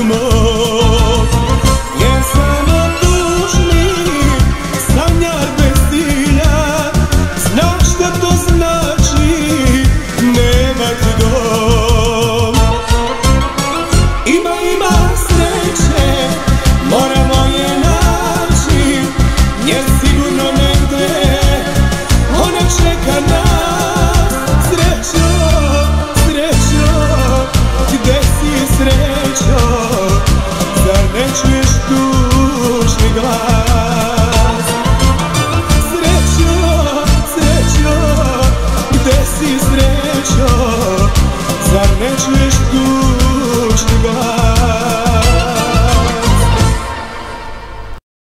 More.